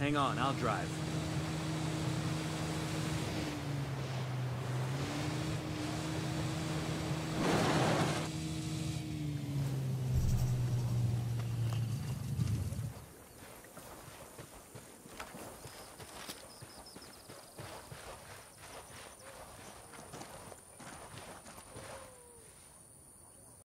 Hang on, I'll drive.